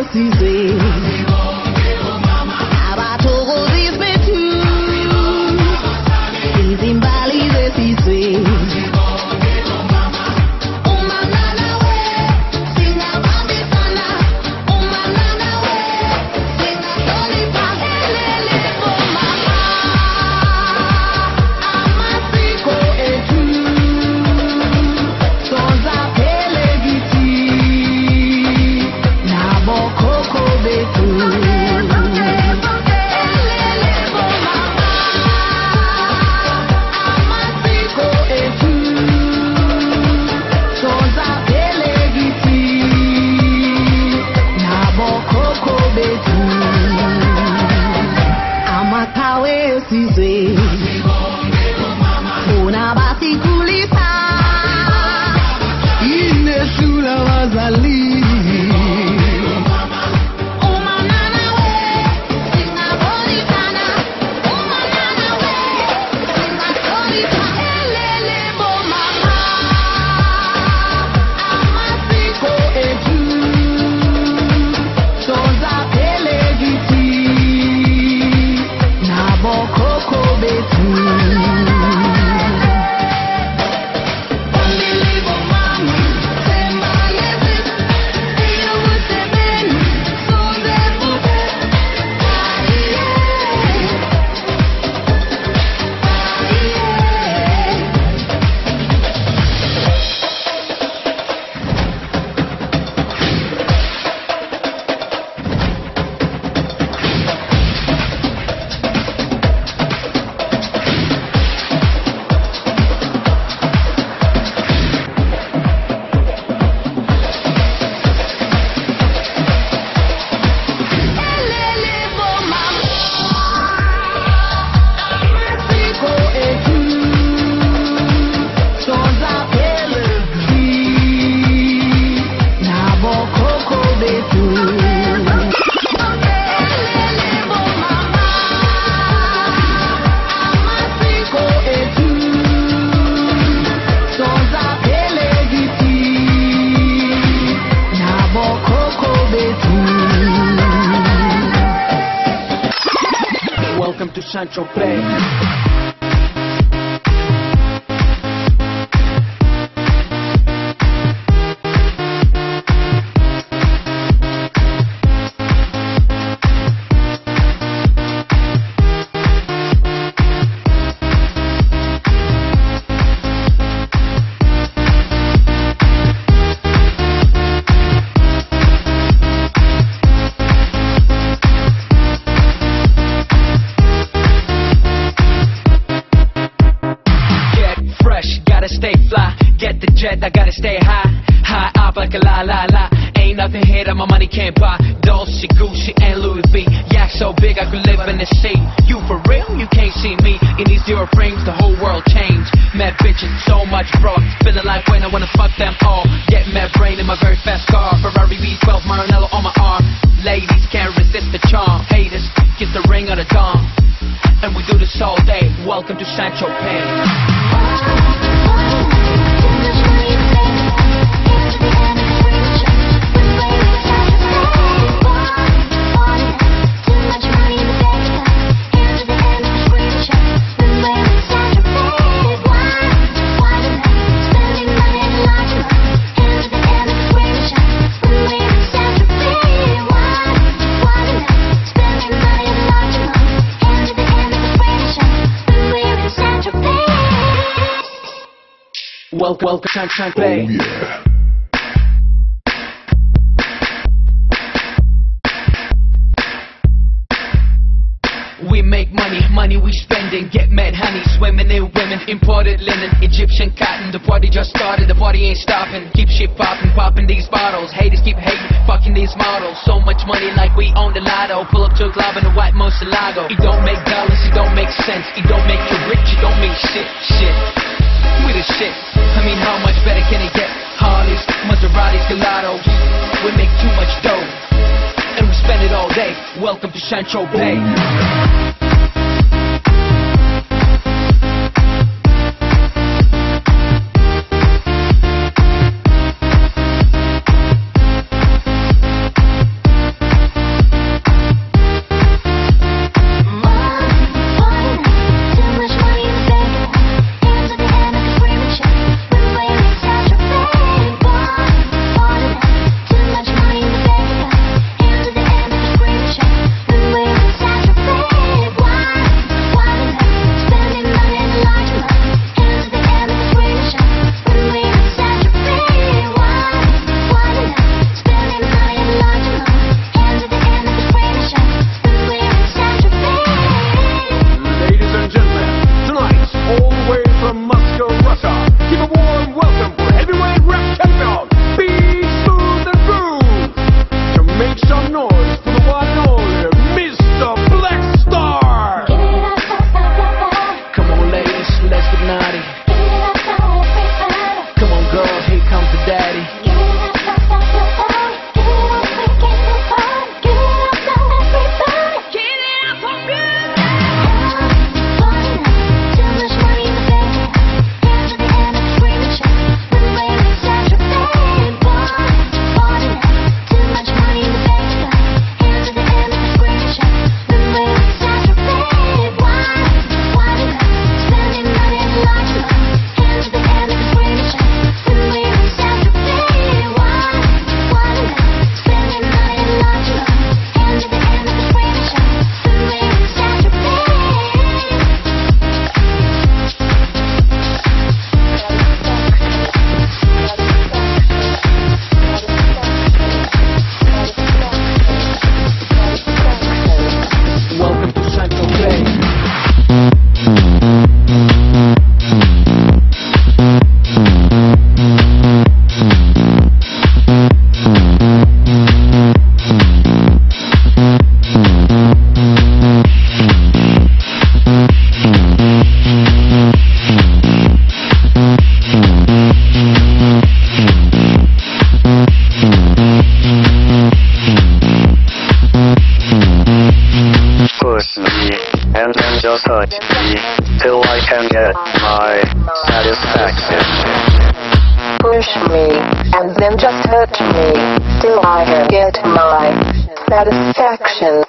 earth easy. बेटू Sancho stay high. High up like a la la la. Ain't nothing here that my money can't buy. Dolce, Gucci, and Louis V. Yak so big I could live in the sea. You for real? You can't see me. In these zero frames, the whole world changed. Mad bitches, so much bro. Feeling like when I wanna fuck them all. Get mad brain in my very fast car. Ferrari V12, Maranello on my arm. Ladies can't resist the charm. Haters, get the ring on the dawn. And we do this all day. Welcome to St. Tropez. Welcome, St. Tropez. Oh, yeah. We make money, money we spending. Get mad honey, swimming in women. Imported linen, Egyptian cotton. The party just started, the party ain't stopping. Keep shit popping, popping these bottles. Haters keep hating, fucking these models. So much money like we own the lotto. Pull up to a club in a white Murcielago. It don't make dollars, it don't make sense. It don't make you rich, it don't mean shit, shit. We the shit. I mean, how much better can it get? Harleys, Maseratis, Gelatos. We make too much dough, and we spend it all day. Welcome to St. Tropez. Just hurt me, till I get my satisfaction.